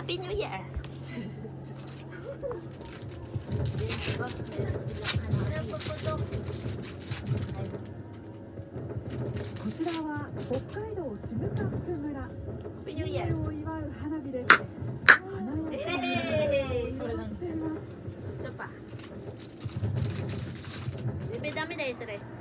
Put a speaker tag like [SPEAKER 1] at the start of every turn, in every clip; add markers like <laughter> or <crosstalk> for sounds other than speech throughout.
[SPEAKER 1] Happy New Year! <laughs>
[SPEAKER 2] こちらは北海道村新年を祝う花火です華やかな
[SPEAKER 1] えー
[SPEAKER 2] これなんてます
[SPEAKER 1] dami na isa rin.
[SPEAKER 3] そ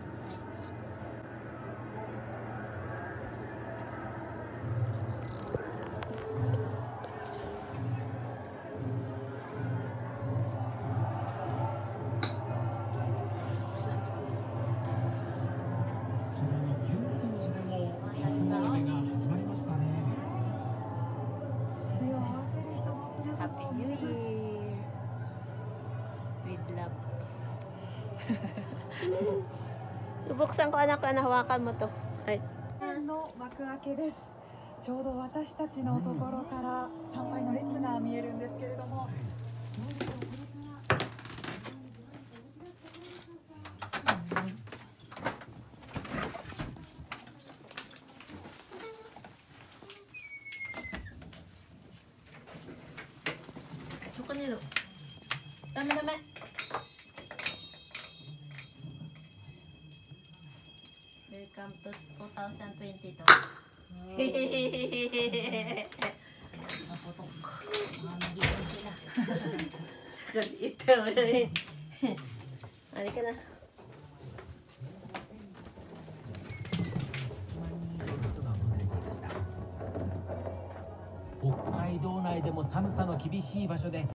[SPEAKER 1] Buksan ko anak ko, nahawakan mo to. Ay.
[SPEAKER 2] の幕開けです。ちょうど私たちのところから参拝の列が見えるんですけれども。
[SPEAKER 1] ダメダメ。
[SPEAKER 3] 北海道内でも寒さの厳しい場所で